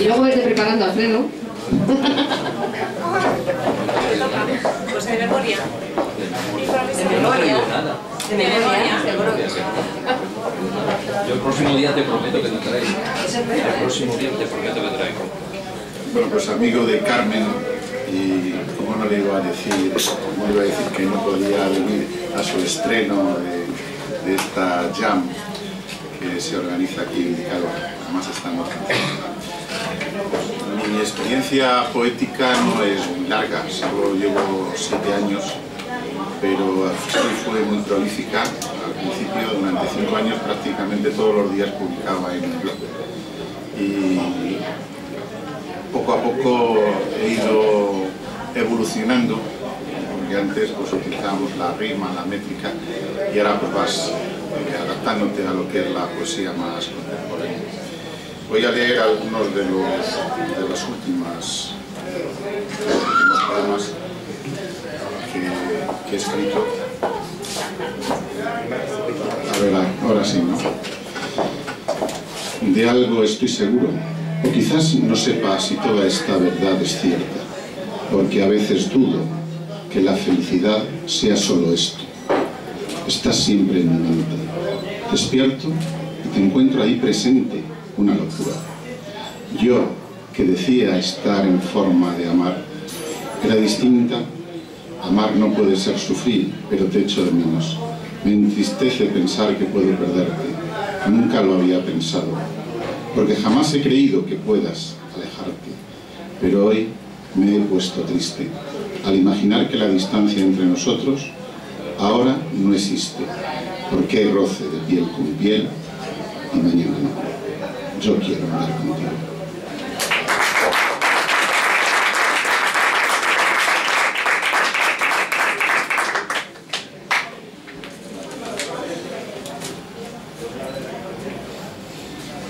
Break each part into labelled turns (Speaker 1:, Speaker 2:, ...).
Speaker 1: Y luego vete preparando Alfredo.
Speaker 2: Pues de memoria.
Speaker 3: De memoria. De memoria, seguro que.
Speaker 4: Yo el próximo día te prometo que te traigo. El próximo día te prometo que traigo.
Speaker 5: Bueno, pues amigo de Carmen, y cómo no le iba a decir, cómo iba a decir que no podía venir a su estreno de, de esta jam que se organiza aquí en Nicaragua, además esta noche. Mi experiencia poética no es muy larga, solo llevo siete años, pero sí fue muy prolífica. Al principio, durante cinco años, prácticamente todos los días publicaba en un blog. Y poco a poco he ido evolucionando, porque antes pues utilizábamos la rima, la métrica, y ahora pues vas adaptándote a lo que es la poesía más contemporánea. Voy a leer algunos de los de las últimas últimos poemas que, que he escrito. A ver, ahora sí, ¿no? De algo estoy seguro, o quizás no sepa si toda esta verdad es cierta, porque a veces dudo que la felicidad sea solo esto. Estás siempre en mi mente. Despierto y te encuentro ahí presente, una locura. Yo, que decía estar en forma de amar, era distinta. Amar no puede ser sufrir, pero te echo de menos. Me entristece pensar que puedo perderte. Nunca lo había pensado, porque jamás he creído que puedas alejarte. Pero hoy me he puesto triste al imaginar que la distancia entre nosotros ahora no existe, porque hay roce de piel con piel y mañana no. Yo quiero andar contigo.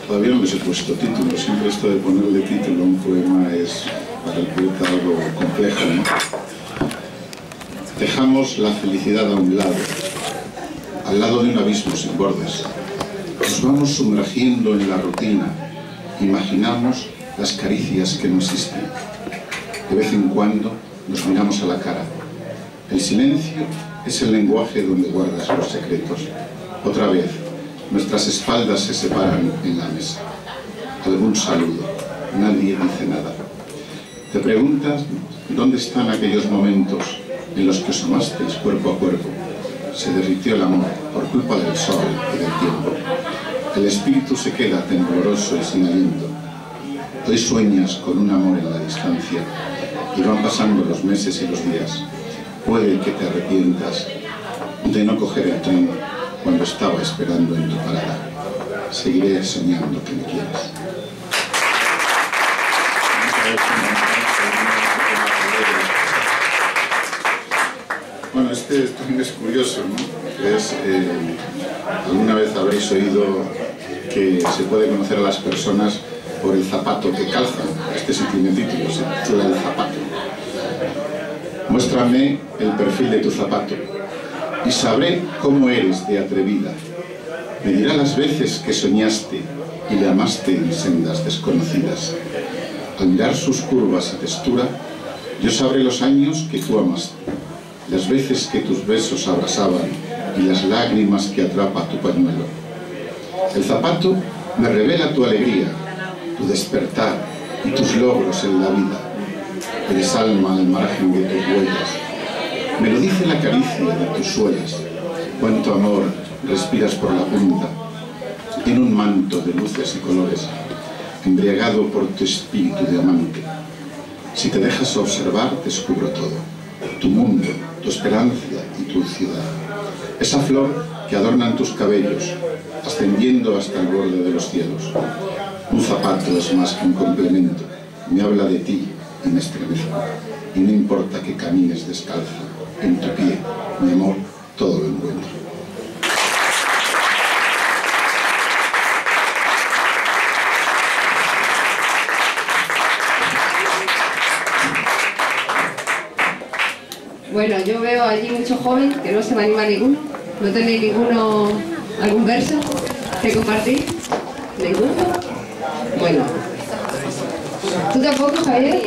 Speaker 5: Todavía no les he puesto título, siempre esto de ponerle título a un poema es para el poeta algo complejo. Dejamos la felicidad a un lado, al lado de un abismo sin bordes. Nos vamos sumergiendo en la rutina, imaginamos las caricias que no existen. De vez en cuando nos miramos a la cara. El silencio es el lenguaje donde guardas los secretos. Otra vez, nuestras espaldas se separan en la mesa. Algún saludo, nadie dice nada. Te preguntas dónde están aquellos momentos en los que os amasteis cuerpo a cuerpo. Se derritió el amor por culpa del sol y del tiempo. El espíritu se queda tembloroso y sin aliento. Hoy sueñas con un amor en la distancia y van pasando los meses y los días. Puede que te arrepientas de no coger el tren cuando estaba esperando en tu parada. Seguiré soñando que me quieres. Bueno, este también es curioso, ¿no? Es, eh, alguna vez habréis oído que se puede conocer a las personas por el zapato que calzan. Este sí tiene título, se titula El zapato. Muéstrame el perfil de tu zapato y sabré cómo eres de atrevida. Me dirá las veces que soñaste y le amaste en sendas desconocidas. Al mirar sus curvas y textura, yo sabré los años que tú amaste, las veces que tus besos abrasaban y las lágrimas que atrapa tu pañuelo. El zapato me revela tu alegría, tu despertar y tus logros en la vida. Eres alma al margen de tus huellas. Me lo dice la caricia de tus suelas. Cuánto amor respiras por la punta. Tiene un manto de luces y colores, embriagado por tu espíritu de amante. Si te dejas observar, descubro todo. Tu mundo, tu esperanza y tu ciudad. Esa flor que adornan tus cabellos, ascendiendo hasta el borde de los cielos. Un zapato es más que un complemento. Me habla de ti y me estremezco. Y no importa que camines descalzo, en tu pie, mi amor, todo lo encuentro.
Speaker 1: Bueno, yo veo allí mucho joven que no se me anima ninguno. ¿No tenéis ninguno, algún verso que compartir? ¿Ninguno? Bueno, ¿Tú tampoco, Javier?